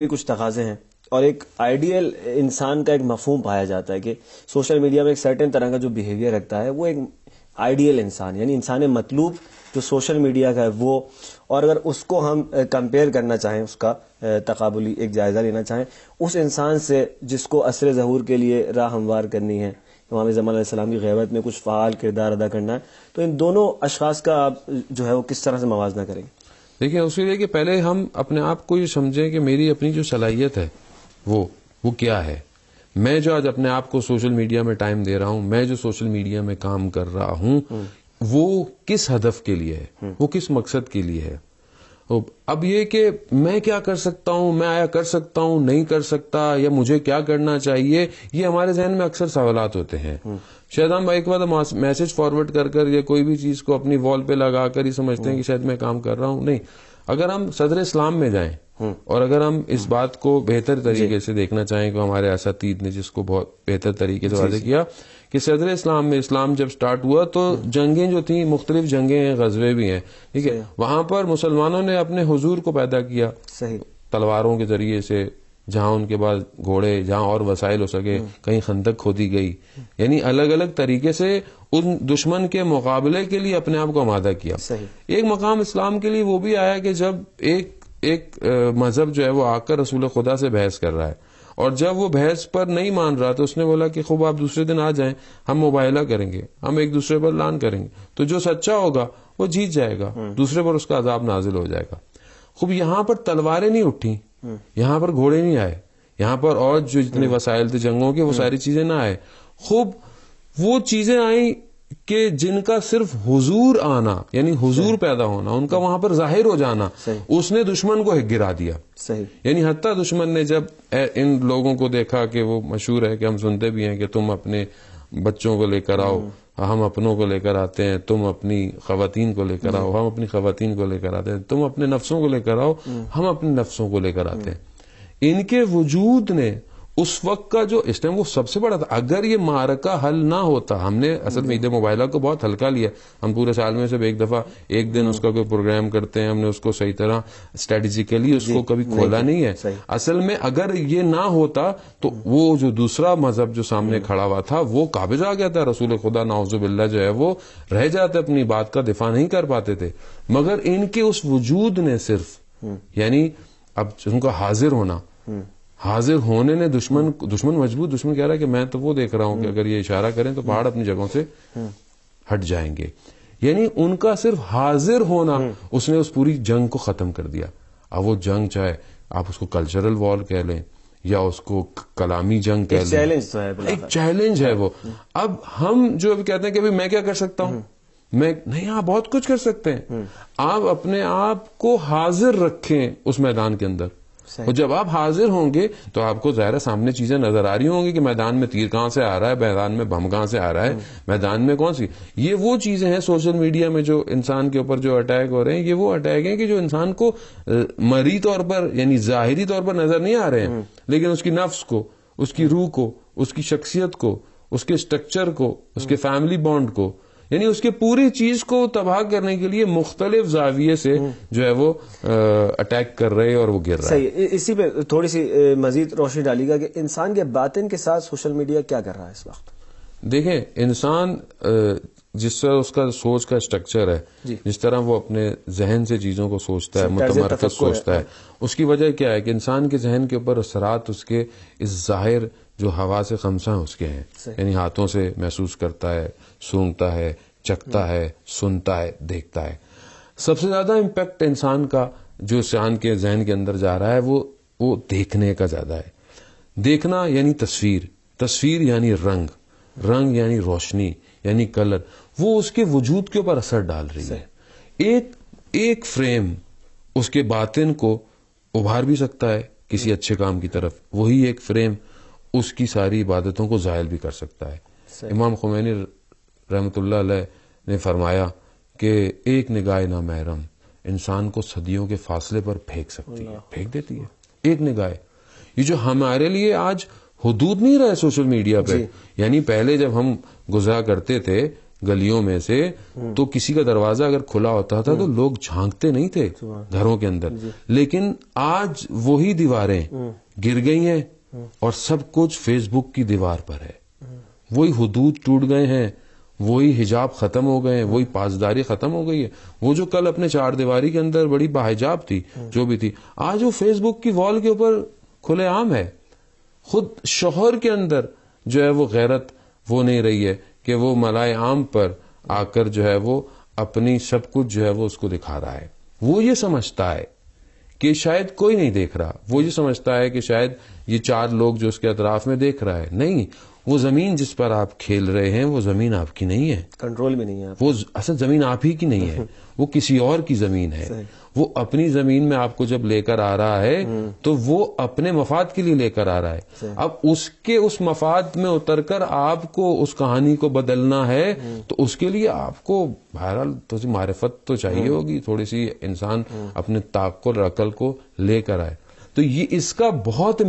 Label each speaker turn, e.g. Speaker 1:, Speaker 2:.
Speaker 1: भी कुछ तकाजे हैं। और एक आइडियल इंसान का एक मफहम पाया जाता है कि सोशल मीडिया में एक सर्टेन तरह का जो बिहेवियर रखता है, वो एक आइडियल इंसान, यानी इंसान मतलूब जो सोशल मीडिया का है वो। और अगर उसको हम कंपेयर करना चाहें, उसका तकाबुली, एक जायज़ा लेना चाहें, उस इंसान से जिसको असर जहूर के लिए राह हमवार करनी है, इमाम जमान की गैबत में कुछ फ़ाल किरदार अदा करना है तो इन दोनों अशखास का आप, जो है वो किस तरह से मवाजना करेंगे।
Speaker 2: देखिए उसके लिए कि पहले हम अपने आप को ये समझें कि मेरी अपनी जो सलाहियत है वो वो क्या है? मैं जो आज अपने आप को सोशल मीडिया में टाइम दे रहा हूँ मैं जो सोशल मीडिया में काम कर रहा हूँ वो किस हदफ के लिए है? वो किस मकसद के लिए है? अब ये कि मैं क्या कर सकता हूँ मैं आया कर सकता हूँ नहीं कर सकता या मुझे क्या करना चाहिए ये हमारे जहन में अक्सर सवाल होते हैं। शायद हम एक बार मैसेज फॉरवर्ड कर कर या कोई भी चीज़ को अपनी वॉल पे लगा कर ही समझते हैं कि शायद मैं काम कर रहा हूँ। नहीं। अगर हम सदर इस्लाम में जाएँ हम्म। और अगर हम इस बात को बेहतर तरीके से देखना चाहें कि हमारे तीद ने जिसको बहुत बेहतर तरीके से वाजे किया कि सदर इस्लाम में इस्लाम जब स्टार्ट हुआ तो हम्म। जंगें जो थी मुख्तलिफ़ जंगें हैं गजबे भी हैं ठीक है? वहाँ पर मुसलमानों ने अपने हजूर को पैदा किया सही। तलवारों के ज़रिए से जहाँ उनके पास घोड़े जहाँ और वसाइल हो सके। कहीं खंदक खोदी गई। यानी अलग अलग तरीके से उन दुश्मन के मुकाबले के लिए अपने आप को आमादा किया। एक मकाम इस्लाम के लिए वो भी आया कि जब एक एक मज़हब जो है वो आकर रसूल खुदा से बहस कर रहा है। और जब वो बहस पर नहीं मान रहा तो उसने बोला कि खूब आप दूसरे दिन आ जाएँ हम मुबाइला करेंगे हम एक दूसरे पर लान करेंगे। तो जो सच्चा होगा वो जीत जाएगा हम्म। दूसरे पर उसका अजाब नाजिल हो जाएगा। खूब यहाँ पर तलवारें नहीं उठी यहाँ पर घोड़े नहीं आए। यहाँ पर और जो जितने वसाइल थे जंगों के वो सारी चीज़ें ना आए। खूब वो चीज़ें आई कि जिनका सिर्फ़ हुजूर आना यानी हुजूर पैदा होना उनका वहाँ पर ज़ाहिर हो जाना उसने दुश्मन को गिरा दिया। सही। यानी हत्या दुश्मन ने जब इन लोगों को देखा कि वो मशहूर है कि हम सुनते भी हैं कि तुम अपने बच्चों को लेकर आओ। हम अपनों को लेकर आते हैं, तुम अपनी खातन को लेकर आओ, हम अपनी खातन को लेकर आते हैं, तुम अपने नफ्सों को लेकर आओ। हम अपने नफ्सों को लेकर आते हैं इनके वजूद ने उस वक्त का जो इस टाइम वो सबसे बड़ा था। अगर ये मारका हल ना होता हमने असल में ईद मोबाइल को बहुत हल्का लिया। हम पूरे साल में से एक दफ़ा एक दिन उसका कोई प्रोग्राम करते हैं हमने उसको सही तरह स्ट्रेटेजिकली उसको कभी खोला नहीं नहीं है। असल में अगर ये ना होता तो वो जो दूसरा मज़हब जो सामने। खड़ा हुआ था वो काबिज आ गया था। रसूल खुदा नाउजुबिल्ला जो है वो रह जाते अपनी बात का दिफा नहीं कर पाते थे। मगर इनके उस वजूद ने सिर्फ़ हम्म। यानी अब उनका हाजिर होना हम्म। हाजिर होने ने दुश्मन दुश्मन मज़बूत दुश्मन कह रहा है कि मैं तो वो देख रहा हूँ कि अगर ये इशारा करें तो पहाड़ अपनी जगहों से हट जाएँगे। यानी उनका सिर्फ़ हाजिर होना उसने उस पूरी जंग को खत्म कर दिया। अब वो जंग चाहे आप उसको कल्चरल वॉर कह लें या उसको कलामी जंग कह लें।
Speaker 1: चैलेंज तो है
Speaker 2: एक चैलेंज है वो। अब हम जो अभी कहते हैं कि अभी मैं क्या कर सकता हूँ? मैं नहीं आप बहुत कुछ कर सकते हैं। आप अपने आप को हाजिर रखें उस मैदान के अंदर। और जब आप हाजिर होंगे तो आपको जहरा सामने चीज़ें नज़र आ रही होंगी कि मैदान में तीर कहाँ से आ रहा है मैदान में बम कहाँ से आ रहा है हम्म। मैदान में कौन सी ये वो चीज़ें हैं सोशल मीडिया में जो इंसान के ऊपर जो अटैक हो रहे हैं ये वो अटैक हैं कि जो इंसान को मरी तौर पर यानी जाहिरी तौर पर नज़र नहीं आ रहे हैं हम्म। लेकिन उसकी नफ्स को उसकी रूह को उसकी शख्सियत को उसके स्ट्रक्चर को उसके फैमिली हम्म। बॉन्ड को यानी उसके पूरी चीज़ को तबाह करने के लिए मुख्तलिफ़ जाविये से हम्म। जो है वो अटैक कर रहे और वो गिर रहा
Speaker 1: है। इसी पे थोड़ी सी मजीद रोशनी डालीगा कि इंसान के बातिन के साथ सोशल मीडिया क्या कर रहा है इस वक्त?
Speaker 2: देखें इंसान जिस तरह उसका सोच का स्ट्रक्चर है जिस तरह वो अपने जहन से चीज़ों को सोचता है मुतमरकज सोचता है, है उसकी वजह क्या है कि इंसान के जहन के ऊपर असरात उसके इस ज़ाहिर जो हवा से खमसा है उसके हैं। यानी हाथों से महसूस करता है सूंघता है चखता है सुनता है देखता है। सबसे ज़्यादा इम्पैक्ट इंसान का जो इंसान के जहन के अंदर जा रहा है वो वो देखने का ज़्यादा है। देखना यानी तस्वीर। तस्वीर यानी रंग। रंग यानी रोशनी यानी कलर। वो उसके वजूद के ऊपर असर डाल रही है। एक एक फ्रेम उसके बातिन को उभार भी सकता है किसी अच्छे काम की तरफ़। वही एक फ्रेम उसकी सारी इबादतों को जायल भी कर सकता है। इमाम खुमैनी रहमतुल्लाह ने फरमाया कि एक निगाह ना महरम इंसान को सदियों के फासले पर फेंक सकती है फेंक देती है। एक निगाह। ये जो हमारे लिए आज हदूद नहीं रहा है सोशल मीडिया पे। यानी पहले जब हम गुजरा करते थे गलियों में से तो किसी का दरवाज़ा अगर खुला होता था तो लोग झांकते नहीं थे घरों के अंदर। लेकिन आज वही दीवारें गिर गई हैं और सब कुछ फेसबुक की दीवार पर है। वही हदूद टूट गए हैं, वही हिजाब खत्म हो गए हैं, वही पासदारी खत्म हो गई है। वो जो कल अपने चार दीवारी के अंदर बड़ी बाहिजाब थी, जो भी थी, आज वो फेसबुक की वॉल के ऊपर खुलेआम है। खुद शोहर के अंदर जो है वो गैरत वो नहीं रही है कि वो मलाए आम पर आकर जो है वो अपनी सब कुछ जो है वो उसको दिखा रहा है। वो ये समझता है। कि शायद कोई नहीं देख रहा। वो ये समझता है कि शायद ये चार लोग जो उसके अतराफ में देख रहा है। नहीं वो ज़मीन जिस पर आप खेल रहे हैं वो ज़मीन आपकी नहीं है।
Speaker 1: कंट्रोल में नहीं है
Speaker 2: वो असल ज़मीन आप ही की नहीं है। वो किसी और की ज़मीन है। वो अपनी ज़मीन में आपको जब लेकर आ रहा है तो वो अपने मफाद के लिए लेकर आ रहा है। अब उसके उस मफाद में उतरकर आपको उस कहानी को बदलना है तो उसके लिए आपको बहरहाल थोड़ी मारिफत तो चाहिए होगी। थोड़ी सी इंसान अपने ताकुल अकल को लेकर आए। तो ये इसका बहुत